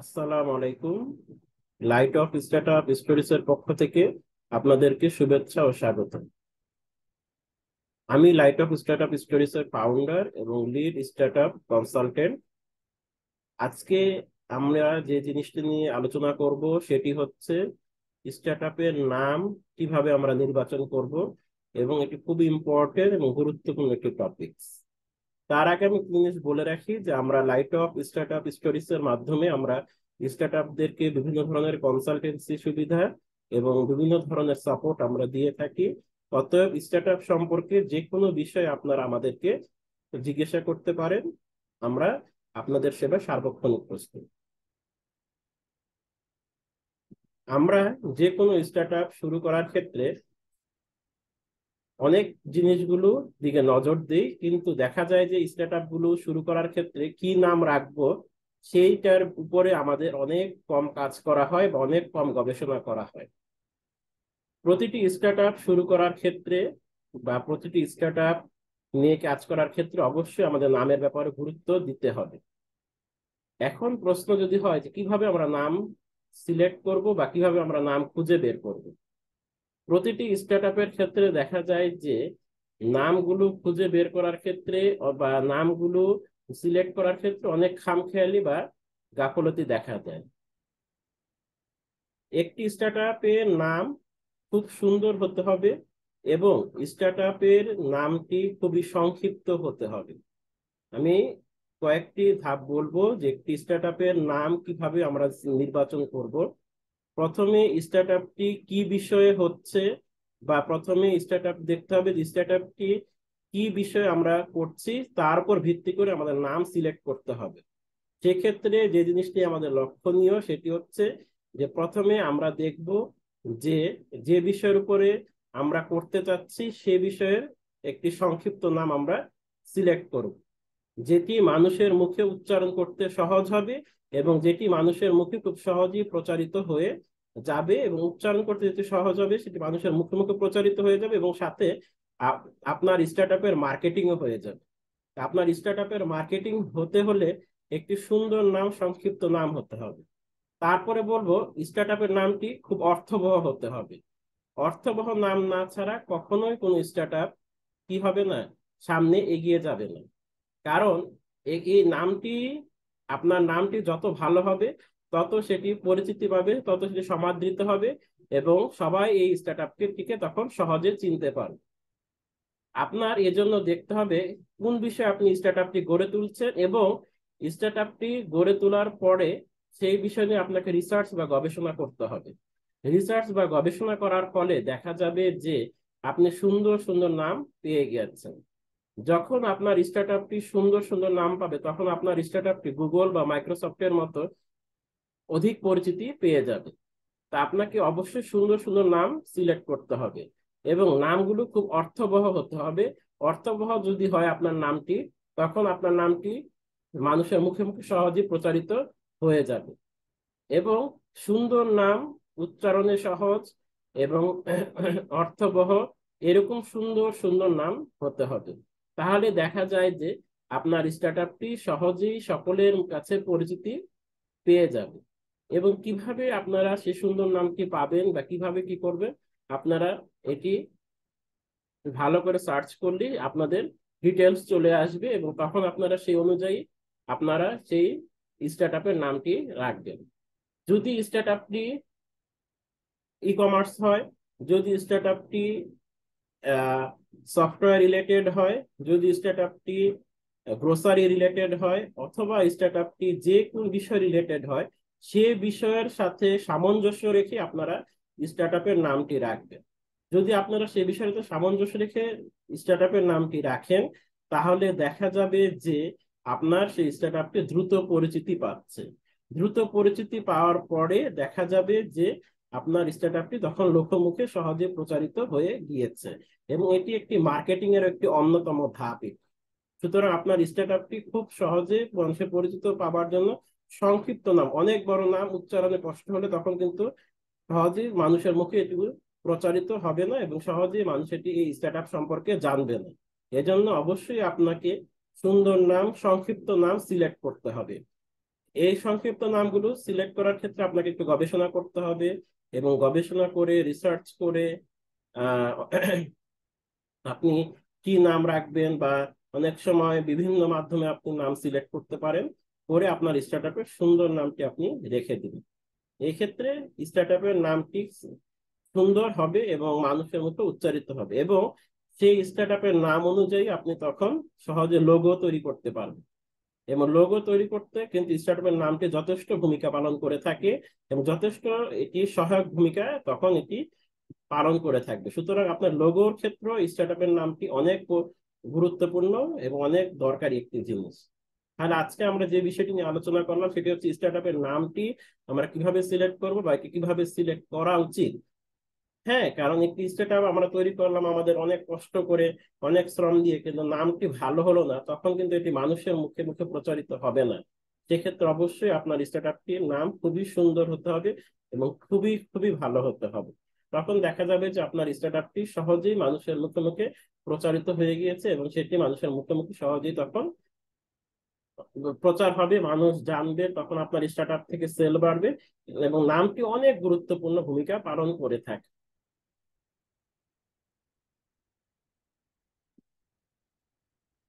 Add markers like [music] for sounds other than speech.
আসসালামু আলাইকুম। Light of startup stories এর পক্ষ থেকে আপনাদেরকে শুভেচ্ছা ও স্বাগত। আমি লাইট অফ স্টার্টআপ স্টোরিজ এর ফাউন্ডার এবং লিড স্টার্টআপ কনসালটেন্ট আজকে আমরা যে জিনিসটি নিয়ে আলোচনা করব সেটি হচ্ছে স্টার্টআপের নাম কীভাবে আমরা নির্বাচন করব এবং এটি খুব ইম্পর্টেন্ট এবং গুরুত্বপূর্ণ একটি টপিকস তার আগে আমি জিনিস বলে রাখি যে আমরা লাইট অফ স্টার্টআপ স্টোরিজ এর মাধ্যমে আমরা স্টার্টআপদেরকে বিভিন্ন ধরনের কনসালটেন্সি সুবিধা এবং বিভিন্ন ধরনের সাপোর্ট আমরা দিয়ে থাকি। অতএব স্টার্ট আপ সম্পর্কে যে কোনো বিষয়ে আপনারা আমাদেরকে জিজ্ঞাসা করতে পারেন। আমরা আপনাদের সেবা সার্বক্ষণিক প্রস্তুত। আমরা যে কোনো স্টার্টআপ শুরু করার ক্ষেত্রে অনেক জিনিসগুলো দিকে নজর দিই, কিন্তু দেখা যায় যে স্টার্টআপগুলো শুরু করার ক্ষেত্রে কি নাম রাখব, সেইটার উপরে আমাদের অনেক কম কাজ করা হয় বা অনেক কম গবেষণা করা হয়। প্রতিটি স্টার্টআপ শুরু করার ক্ষেত্রে বা প্রতিটি স্টার্টআপ নিয়ে কাজ করার ক্ষেত্রে অবশ্যই আমাদের নামের ব্যাপারে গুরুত্ব দিতে হবে। এখন প্রশ্ন যদি হয় যে কীভাবে আমরা নাম সিলেক্ট করব বা কীভাবে আমরা নাম খুঁজে বের করব? প্রতিটি স্টার্টআপের ক্ষেত্রে দেখা যায় যে নামগুলো খুঁজে বের করার ক্ষেত্রে বা নামগুলো সিলেক্ট করার ক্ষেত্রে অনেক খামখেয়ালি বা গাফলতি দেখা যায়। একটি স্টার্টআপের নাম খুব সুন্দর হতে হবে এবং স্টার্টআপের নামটি খুবই সংক্ষিপ্ত হতে হবে। আমি কয়েকটি ধাপ বলব যে একটি স্টার্টআপের নাম কীভাবে আমরা নির্বাচন করব। প্রথমে স্টার্টআপটি কি বিষয়ে হচ্ছে বা প্রথমে স্টার্টআপ দেখতে হবে যে স্টার্টআপটি কি বিষয়ে আমরা করছি তার উপর ভিত্তি করে আমাদের নাম সিলেক্ট করতে হবে। সেক্ষেত্রে যে জিনিসটি আমাদের লক্ষণীয় সেটি হচ্ছে যে প্রথমে আমরা দেখব যে যে বিষয়ের উপরে আমরা করতে চাচ্ছি সে বিষয়ের একটি সংক্ষিপ্ত নাম আমরা সিলেক্ট করব। যেটি মানুষের মুখে উচ্চারণ করতে সহজ হবে এবং যেটি মানুষের মুখে খুব সহজেই প্রচারিত হয়ে যাবে এবং উচ্চারণ করতে যেটি সহজ হবে, সেটি মানুষের মুখে মুখে প্রচারিত হয়ে যাবে এবং সাথে আপনার স্টার্টআপের মার্কেটিংও হয়ে যাবে। আপনার স্টার্টআপের মার্কেটিং হতে হলে একটি সুন্দর নাম, সংক্ষিপ্ত নাম হতে হবে। তারপরে বলব স্টার্টআপের নামটি খুব অর্থবহ হতে হবে। অর্থবহ নাম না ছাড়া কখনোই কোনো স্টার্টআপ কি হবে না, সামনে এগিয়ে যাবে না। কারণ এই নামটি, আপনার নামটি যত ভালো হবে তত সেটি পরিচিতি পাবে, তত সেটি সমাদৃত হবে এবং সবাই এই স্টার্টআপটিকে তখন সহজে চিনতে পারবে। আপনার এজন্য দেখতে হবে কোন বিষয়ে আপনি স্টার্টআপটি গড়ে তুলছেন এবং স্টার্টআপটি গড়ে তোলার পরে সেই বিষয় আপনাকে রিসার্চ বা গবেষণা করতে হবে। রিসার্চ বা গবেষণা করার ফলে দেখা যাবে যে আপনি সুন্দর সুন্দর নাম পেয়ে গেছেন যখন আপনার স্টার্টআপটি সুন্দর সুন্দর নাম পাবে, তখন আপনার স্টার্টআপটি গুগল বা মাইক্রোসফটের মতো অধিক পরিচিতি পেয়ে যাবে। তা আপনাকে অবশ্যই সুন্দর সুন্দর নাম সিলেক্ট করতে হবে এবং নামগুলো খুব অর্থবহ হতে হবে। অর্থবহ যদি হয় আপনার নামটি, তখন আপনার নামটি মানুষের মুখে মুখে সহজে প্রচারিত হয়ে যাবে। এবং সুন্দর নাম উচ্চারণে সহজ এবং অর্থবহ এরকম সুন্দর সুন্দর নাম হতে হবে। তাহলে দেখা যায় যে আপনার স্টার্টআপটি সহজেই সকলের কাছে পরিচিতি পেয়ে যাবে। এবং কীভাবে আপনারা সে সুন্দর নামটি পাবেন বা কীভাবে কি করবেন, আপনারা এটি ভালো করে সার্চ করলে আপনাদের ডিটেলস চলে আসবে এবং তখন আপনারা সেই অনুযায়ী আপনারা সেই স্টার্টআপের নামটি রাখবেন। যদি স্টার্টআপটি ই কমার্স হয়, যদি স্টার্টআপটি সফটওয়্যার রিলেটেড হয়, যদি স্টার্টআপটি গ্রোসারি রিলেটেড হয়, অথবা স্টার্টআপটি যে কোন বিষয় রিলেটেড হয় সে বিষয়ের সাথে সামঞ্জস্য রেখে আপনারা স্টার্টআপের নামটি রাখবেন। যদি আপনারা সে বিষয়টা সামঞ্জস্য রেখে স্টার্টআপের নামটি রাখেন, তাহলে দেখা যাবে যে আপনার সেই স্টার্টআপটি দ্রুত পরিচিতি পাচ্ছে। দ্রুত পরিচিতি পাওয়ার পরে দেখা যাবে যে আপনার স্টার্টআপটি তখন লোকমুখে সহজে প্রচারিত হয়ে গিয়েছে এবং এটি একটি মার্কেটিং এর একটি অন্যতম ধাপ। সুতরাং আপনার স্টার্টআপটি খুব সহজে মানুষের পরিচিত পাবার জন্য সংক্ষিপ্ত নাম। অনেক বড় নাম উচ্চারণে কষ্ট হলে তখন কিন্তু সহজেই মানুষের মুখে এটি প্রচারিত হবে না এবং সহজেই মানুষ এটি, এই স্টার্টআপ সম্পর্কে জানবে না। এজন্য অবশ্যই আপনাকে সুন্দর নাম, সংক্ষিপ্ত নাম সিলেক্ট করতে হবে। এই সংক্ষিপ্ত নামগুলো সিলেক্ট করার ক্ষেত্রে আপনাকে একটু গবেষণা করতে হবে এবং গবেষণা করে রিসার্চ করে [clears throat] আপনি কি নাম রাখবেন বা অনেক সময় বিভিন্ন মাধ্যমে আপনি নাম সিলেক্ট করতে পারেন। করে আপনার স্টার্টআপের সুন্দর নামটি আপনি রেখে দিবেন। এই ক্ষেত্রে স্টার্টআপের নামটি সুন্দর হবে এবং মানুষের মতো উচ্চারিত হবে এবং সেই স্টার্টআপের নাম অনুযায়ী আপনি তখন সহজে লোগো তৈরি করতে পারবেন। এবং লোগো তৈরি করতে কিন্তু স্টার্টআপের নামটি যথেষ্ট ভূমিকা পালন করে থাকে এবং যথেষ্ট এটি সহায়ক ভূমিকা তখন এটি পালন করে থাকবে। সুতরাং আপনার লোগোর ক্ষেত্রে স্টার্টআপের নামটি অনেক গুরুত্বপূর্ণ এবং অনেক দরকারি একটি জিনিস। তাহলে আজকে আমরা যে বিষয়টি নিয়ে আলোচনা করলাম, সেটি হচ্ছে স্টার্টআপের নামটি আমরা কীভাবে সিলেক্ট করব বা কীভাবে সিলেক্ট করা উচিত। হ্যাঁ কারণ একটি স্টার্টআপ আমরা তৈরি করলাম আমাদের অনেক কষ্ট করে, অনেক শ্রম দিয়ে, কিন্তু নামটি ভালো হলো না, তখন কিন্তু এটি মানুষের মুখে মুখে প্রচারিত হবে না। সেক্ষেত্রে অবশ্যই আপনার স্টার্টআপটির নাম খুবই সুন্দর হতে হবে এবং খুবই খুবই ভালো হতে হবে। তখন দেখা যাবে যে আপনার স্টার্টআপটি সহজেই মানুষের মুখে মুখে প্রচারিত হয়ে গিয়েছে এবং সেটি মানুষের মুখে মুখে সহজেই তখন প্রচার হবে, মানুষ জানবে, তখন আপনার স্টার্ট থেকে সেল বাড়বে এবং নামটি অনেক গুরুত্বপূর্ণ ভূমিকা পালন করে থাকে।